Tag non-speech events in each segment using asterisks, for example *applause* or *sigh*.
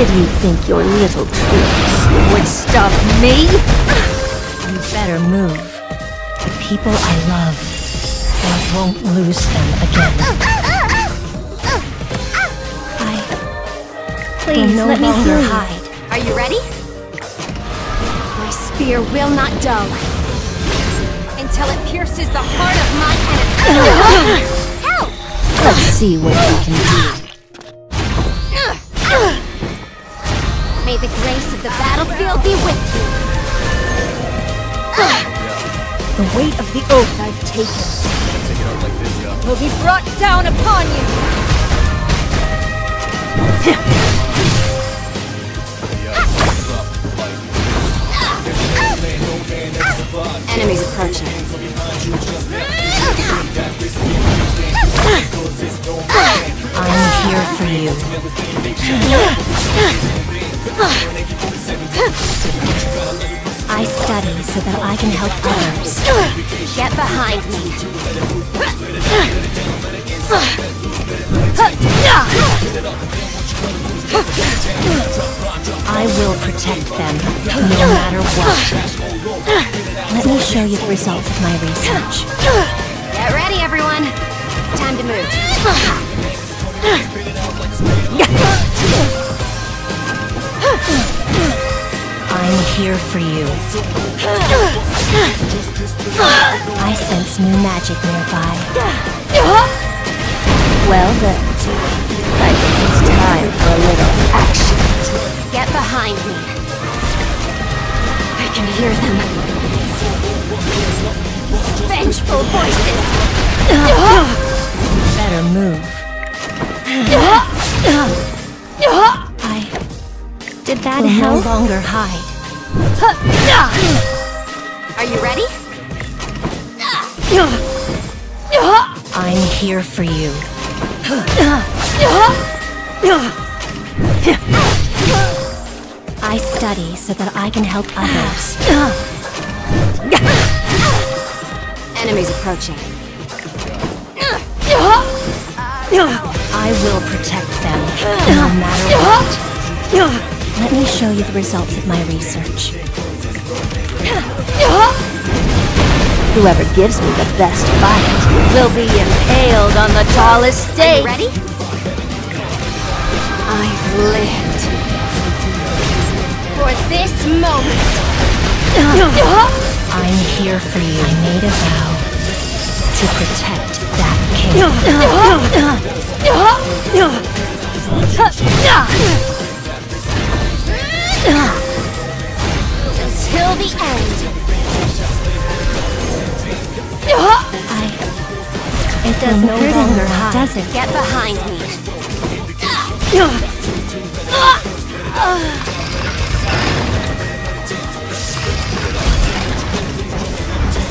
did you think your little tricks would stop me? You better move. The people I love. I won't lose them again. I Please, no let me through. hide. Are you ready? My spear will not dull until it pierces the heart of my enemy. *coughs* Help! Let's see what we can do. The grace of the battlefield be with you. The weight of the oath I've taken will be brought down upon you. Enemies approaching. I'm here for you. *laughs* I study so that I can help others. Get behind me. I will protect them, no matter what. Let me show you the results of my research. Get ready, everyone. It's time to move. Here for you. I sense new magic nearby. Well then, I think it's time for a little action. Get behind me. I can hear them. Vengeful voices. Better move. I Did that will no longer hide. Are you ready? I'm here for you. I study so that I can help others. Enemies approaching. I will protect them, no matter what. Let me show you the results of my research. Whoever gives me the best fight will be impaled on the tallest stake. ready? I've lived for this moment. I'm here for you. I made a vow to protect that *laughs* *laughs* *laughs* Until the end. I. It does no longer hide. does it? Get behind me.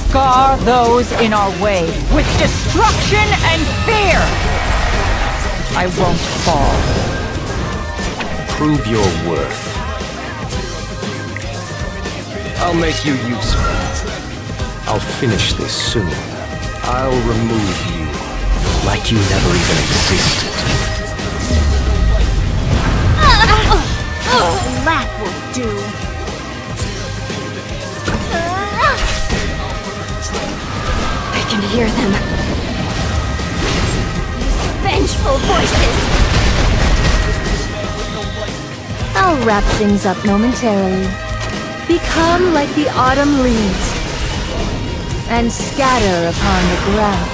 Scar those in our way with destruction and fear. I won't fall. Prove your worth. I'll make you useful. I'll finish this soon. I'll remove you like you never even existed. That will do. I can hear them. Vengeful voices. I'll wrap things up momentarily. Become like the autumn leaves and scatter upon the ground.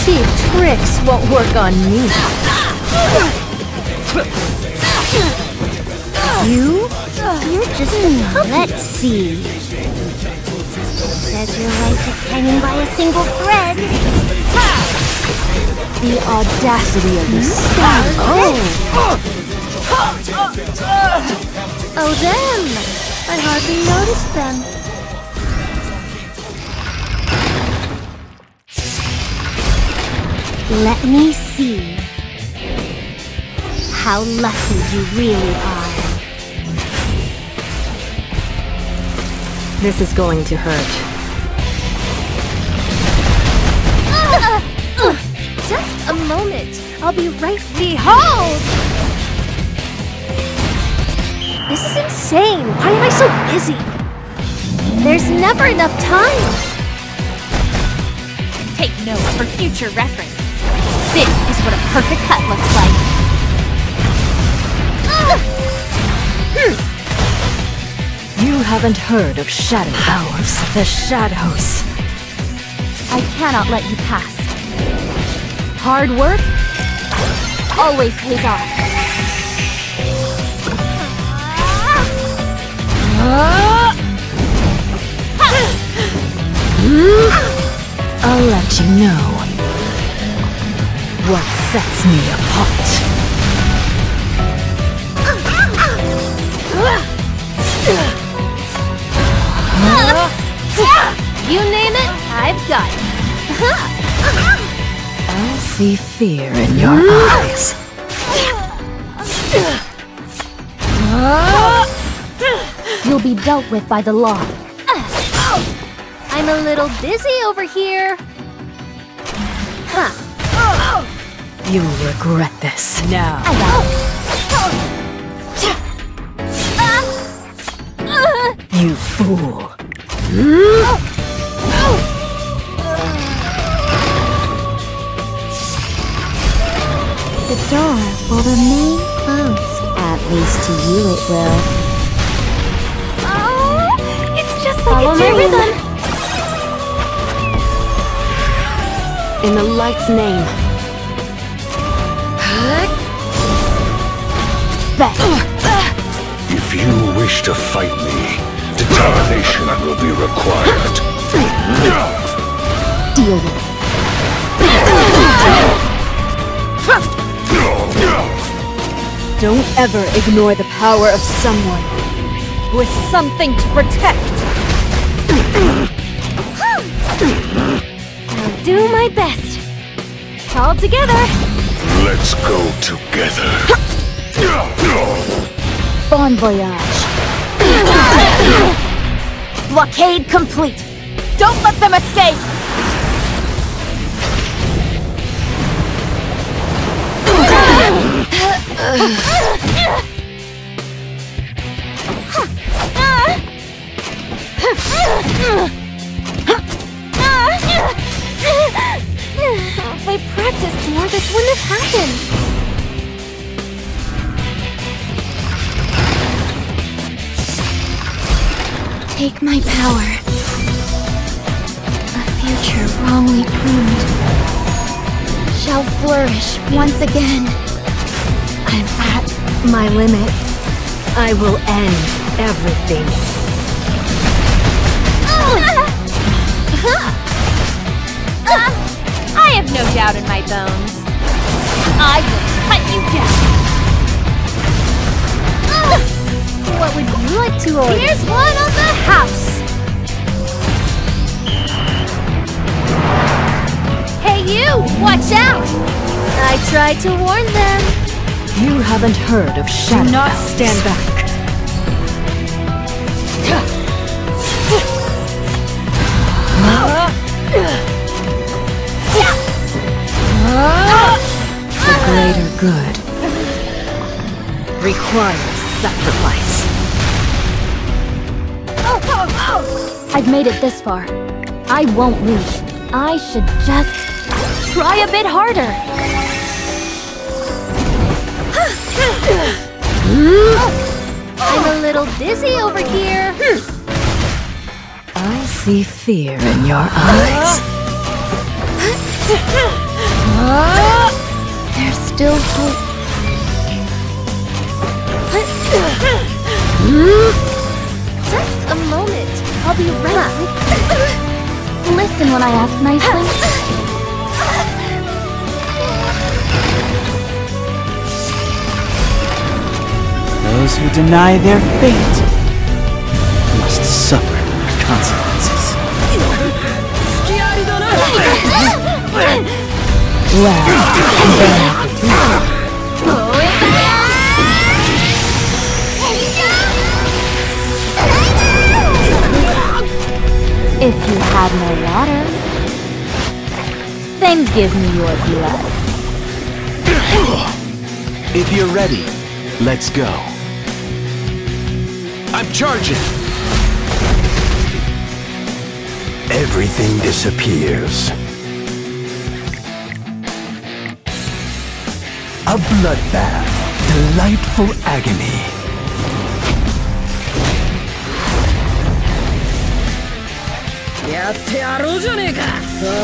Cheap tricks won't work on me. You? You're just a puppy. Let's see. Says your life is hanging by a single thread. The audacity of this hmm? style. Oh. Oh, them! I hardly noticed them. Let me see how lucky you really are. This is going to hurt. Ah! Just a moment. I'll be right. Behold! This is insane. Why am I so busy? There's never enough time. Take note for future reference. This is what a perfect cut looks like. Ah! You haven't heard of shadow powers. The shadows. I cannot let you pass. Hard work always pays off. I'll let you know what sets me apart. You name it, I've got it. I see fear in your eyes. You'll be dealt with by the law. I'm a little busy over here. Huh. You'll regret this. Now. You fool. The door will remain closed. At least to you it will. Follow my rhythm. In the light's name. Back. If you wish to fight me, determination will be required. Deal with it. Don't ever ignore the power of someone who has something to protect. I'll do my best. All together. Let's go together. Bon voyage. *laughs* Blockade complete. Don't let them escape. If *laughs* I practiced more, this wouldn't have happened. Take my power. A future wrongly pruned shall flourish once again. I'm at my limit. I will end everything. Have *laughs* ah! No doubt in my bones. I will cut you down. Ah! What would you like to order? Here's one on the house. Hey you, watch out! I tried to warn them. You haven't heard of shadow Do not stand back. Good requires sacrifice. I've made it this far. I won't lose. I should just try a bit harder. I'm a little dizzy over here. I see fear in your eyes. Still hope. Just a moment. I'll be right with Listen when I ask nicely. Those who deny their fate must suffer the consequences. If you had no water, Then give me your blood. If you're ready, let's go. I'm charging! Everything disappears. A bloodbath. Delightful agony. Yatte yarou janei ka. So,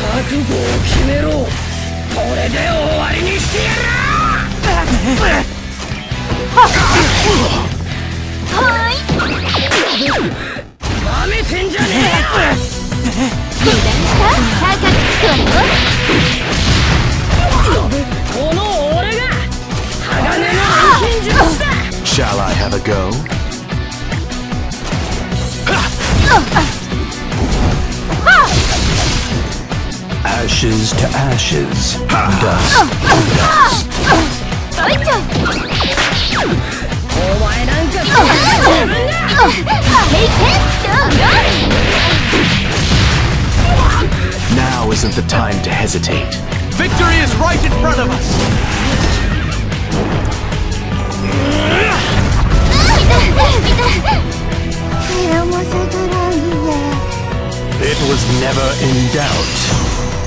kakugo o kimero. Kore de owari ni shite yaru! Hai. 舐めてんじゃねえ油断した高くつくわよ Shall I have a go? Ashes to ashes, dust to dust. Now isn't the time to hesitate. Victory is right in front of us! It was never in doubt.